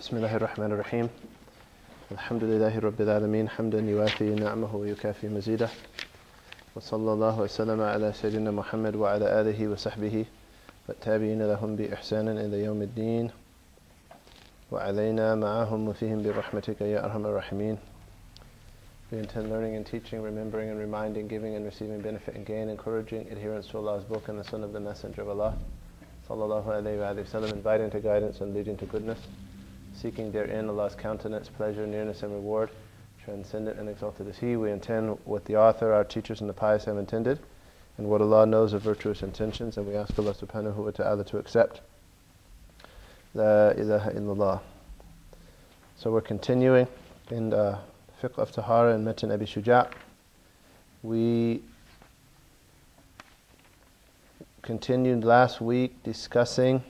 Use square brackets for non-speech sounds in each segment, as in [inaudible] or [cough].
بسم الله الرحمن الرحيم الحمد لله رب العالمين حمدا يوافي نعمه ويكافي مزيده وصلى الله وسلم على سيدنا محمد وعلى آله وصحبه والتابعين لهم بإحسان إلى يوم الدين وعلينا معهم وفيهم برحمتك يا أرحم الراحمين We intend learning and teaching, remembering and reminding, giving and receiving benefit and gain, encouraging adherence to Allah's book and the Sunnah of the Messenger of Allah, sallallahu alayhi wa sallam, inviting to guidance and leading to goodness, seeking therein Allah's countenance, pleasure, nearness, and reward. Transcendent and exalted is He. We intend what the author, our teachers, and the pious have intended, and what Allah knows of virtuous intentions, and we ask Allah subhanahu wa ta'ala to accept. La ilaha illallah. So we're continuing in uh, Fiqh of Tahara and Matan Abi Shuja'. We continued last week discussing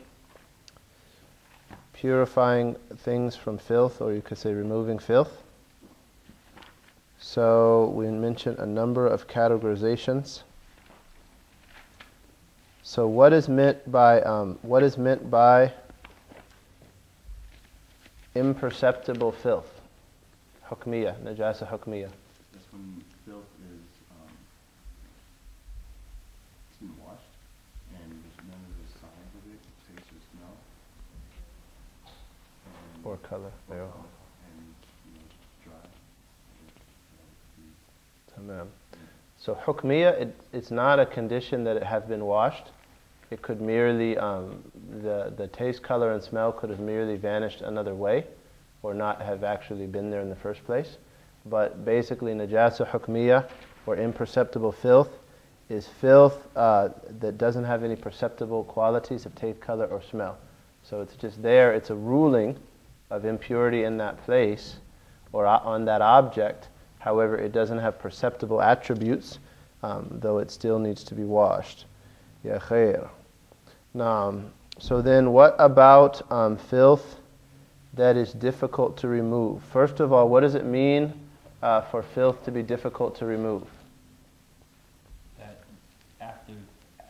purifying things from filth, or you could say removing filth. So we mentioned a number of categorizations. So what is meant by um, what is meant by imperceptible filth? Hukmiya, najasa hukmiya. That's filth is um, it's been washed and there's none of the signs of it, taste or smell. And, Or color. it's dry. Tamam. So hukmiya, it, it's not a condition that it have been washed. It could merely, um, the, the taste, color, and smell could have merely vanished another way or not have actually been there in the first place. But basically, najasa hukmiya, or imperceptible filth, is filth uh, that doesn't have any perceptible qualities of taste, color, or smell. So it's just there, it's a ruling of impurity in that place or on that object. However, it doesn't have perceptible attributes, um, though it still needs to be washed. Ya khair. So then, what about um, filth that is difficult to remove? First of all, what does it mean uh, for filth to be difficult to remove? that after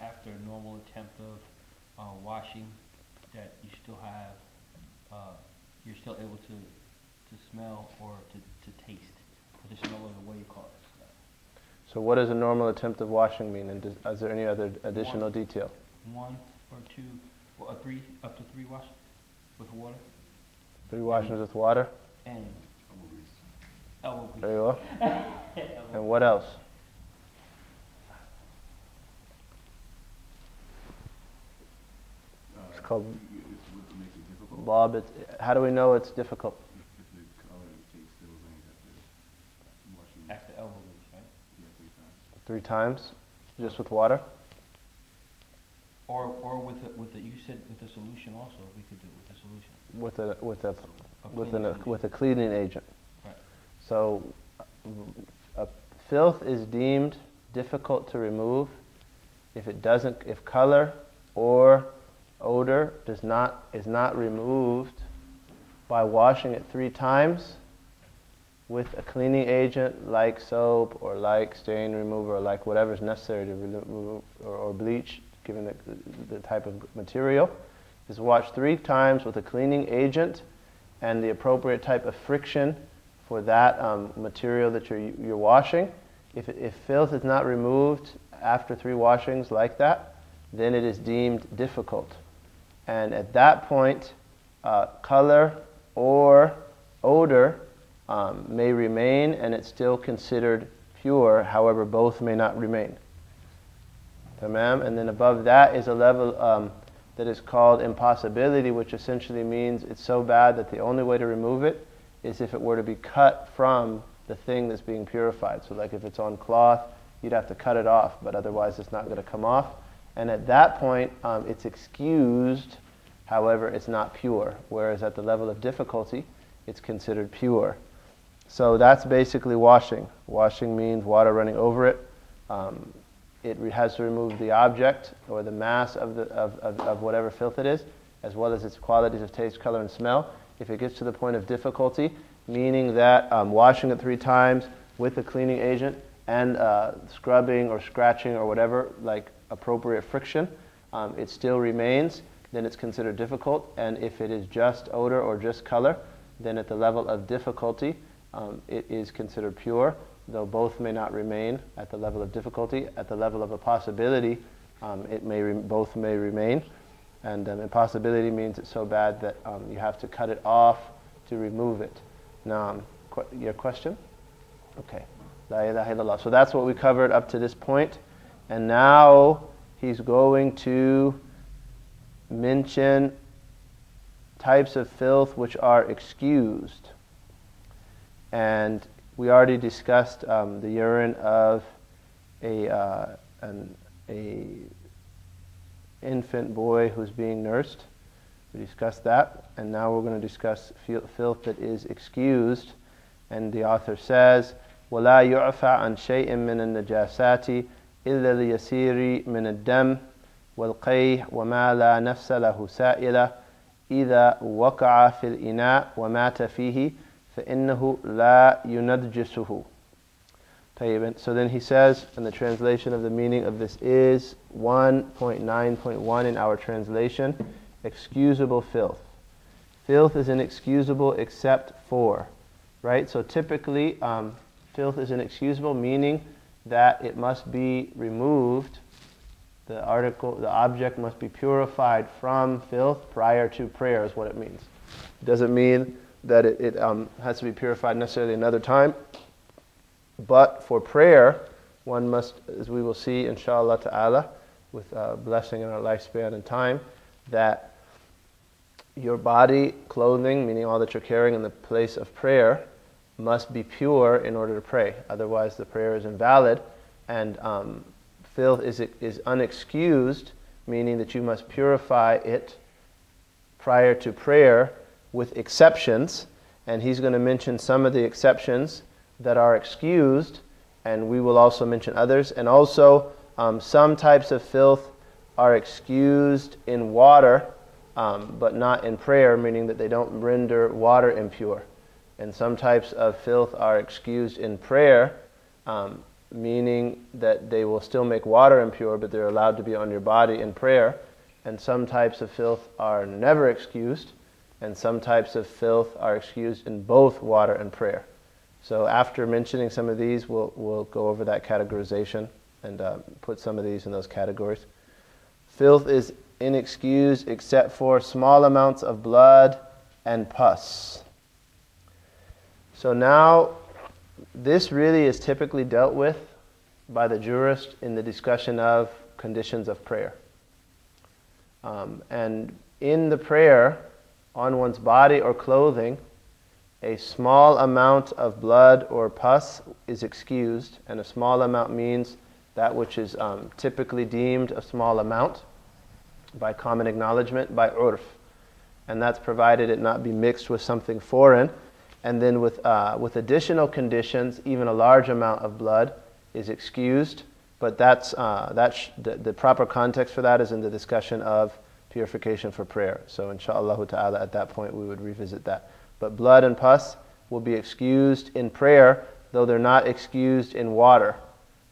after a normal attempt of uh, washing, that you still have uh, you're still able to to smell or to, to taste. But there's no other way you call it. So, what does a normal attempt of washing mean? And does, is there any other additional detail? One or two or three up to three washes with water Three washings with water. and elbow grease. There you go. And what else? Uh, It's called y- y- It's what makes it difficult. Bob. It's, how do we know it's difficult? If, if the color and taste still then you have to wash it After elbow grease, right? yeah, three times. Three times, just with water. Or or with the, with the you said with the solution also we could do it with the solution. with a with a A with an, solution. with a cleaning agent. Right. So, a filth is deemed difficult to remove if it doesn't if color or odor does not is not removed by washing it three times with a cleaning agent like soap or like stain remover or like whatever is necessary to remove or, or bleach given the, the type of material is washed three times with a cleaning agent and the appropriate type of friction for that um, material that you're, you're washing. If, if filth is not removed after three washings like that, then it is deemed difficult. And at that point, uh, color or odor um, may remain and it's still considered pure, however, both may not remain. Tamam? And then above that is a level um, that is called impossibility, which essentially means it's so bad that the only way to remove it is if it were to be cut from the thing that's being purified. So, like if it's on cloth, you'd have to cut it off, but otherwise it's not going to come off. And at that point, um, it's excused, however, it's not pure. Whereas at the level of difficulty, it's considered pure. So that's basically washing. Washing means water running over it. Um, it has to remove the object or the mass of, the, of, of, of whatever filth it is, as well as its qualities of taste, color, and smell. If it gets to the point of difficulty, meaning that um, washing it three times with a cleaning agent and uh, scrubbing or scratching or whatever, like appropriate friction, um, it still remains. then it's considered difficult. And if it is just odor or just color, then at the level of difficulty, um, it is considered pure, though both may not remain at the level of difficulty. At the level of a possibility, um, it may both may remain. And um, impossibility means it's so bad that um, you have to cut it off to remove it. Now, um, qu- your question? Okay. So that's what we covered up to this point. And now he's going to mention types of filth which are excused. And we already discussed um, the urine of a, uh, an a infant boy who's being nursed. We discussed that, and now we're going to discuss fil- filth that is excused. And the author says, ولا يعفى عن شيء من النجاسات إلا اليسير من الدم والقيح وما لا نفس له سائلة إذا وقع في الإناء ومات فيه فإنه لا ينجسه So then he says, and the translation of the meaning of this is 1.9.1 in our translation, excusable filth. Filth is inexcusable except for, right? So typically, um, filth is inexcusable, meaning that it must be removed. The article, the object must be purified from filth prior to prayer, is what it means. It doesn't mean that it, it um, has to be purified necessarily another time. But for prayer, one must, as we will see, inshallah ta'ala, with uh, blessing in our lifespan and time, that your body, clothing, meaning all that you're carrying in the place of prayer, must be pure in order to pray. Otherwise, the prayer is invalid. And um, filth is, is unexcused, meaning that you must purify it prior to prayer with exceptions. And he's going to mention some of the exceptions that are excused, and we will also mention others. And also, um, some types of filth are excused in water, um, but not in prayer, meaning that they don't render water impure. And some types of filth are excused in prayer, um, meaning that they will still make water impure, but they're allowed to be on your body in prayer. And some types of filth are never excused, and some types of filth are excused in both water and prayer. So after mentioning some of these, we'll, we'll go over that categorization and uh, put some of these in those categories. Filth is inexcused except for small amounts of blood and pus. So now, this really is typically dealt with by the jurist in the discussion of conditions of prayer. Um, and in the prayer, on one's body or clothing, a small amount of blood or pus is excused, and a small amount means that which is um, typically deemed a small amount by common acknowledgement, by urf. And that's provided it not be mixed with something foreign. And then with, uh, with additional conditions, even a large amount of blood is excused. But that's, uh, that's the, the proper context for that is in the discussion of purification for prayer. So inshallah ta'ala at that point we would revisit that. But blood and pus will be excused in prayer, though they're not excused in water.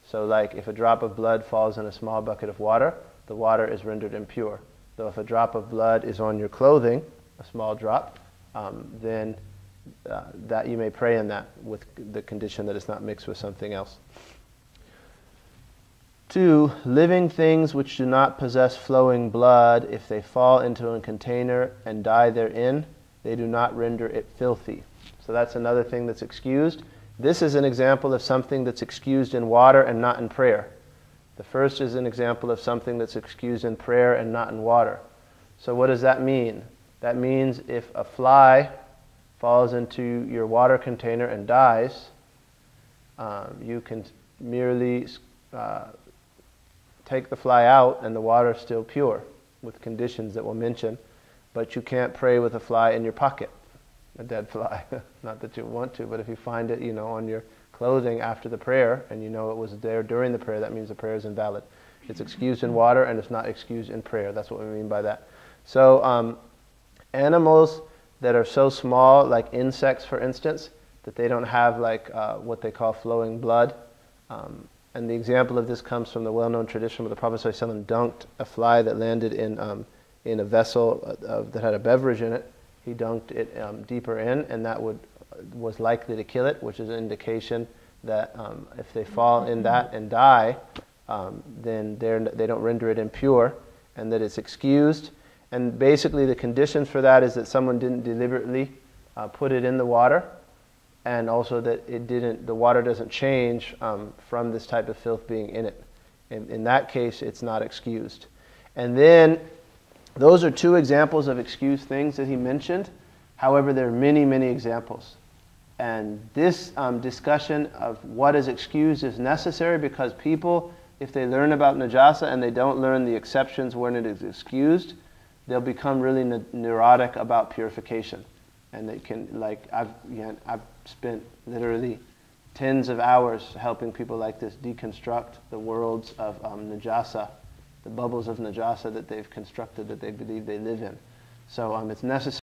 So, like if a drop of blood falls in a small bucket of water, the water is rendered impure. Though if a drop of blood is on your clothing, a small drop, um, then uh, that you may pray in that with the condition that it's not mixed with something else. Two, living things which do not possess flowing blood, if they fall into a container and die therein, they do not render it filthy. So that's another thing that's excused. This is an example of something that's excused in water and not in prayer. The first is an example of something that's excused in prayer and not in water. So, what does that mean? That means if a fly falls into your water container and dies, um, you can merely uh, take the fly out and the water is still pure with conditions that we'll mention but you can't pray with a fly in your pocket, a dead fly. [laughs] Not that you want to, but if you find it, you know, on your clothing after the prayer and you know it was there during the prayer, that means the prayer is invalid. It's excused in water and it's not excused in prayer. That's what we mean by that. So, um, animals that are so small, like insects, for instance, that they don't have like uh, what they call flowing blood. Um, and the example of this comes from the well-known tradition where the Prophet ﷺ dunked a fly that landed in um, in a vessel uh, uh, that had a beverage in it, he dunked it um, deeper in, and that would was likely to kill it, which is an indication that um, if they fall in that and die, um, then they don't render it impure, and that it's excused. And basically, the conditions for that is that someone didn't deliberately uh, put it in the water, and also that it didn't, the water doesn't change um, from this type of filth being in it. In, in that case, it's not excused. And then, those are two examples of excused things that he mentioned. However, there are many, many examples. And this um, discussion of what is excused is necessary because people, if they learn about najasa and they don't learn the exceptions when it is excused, they'll become really ne- neurotic about purification. And they can, like, I've, you know, I've spent literally tens of hours helping people like this deconstruct the worlds of um, najasa, the bubbles of najasa that they've constructed that they believe they live in. So um, it's necessary.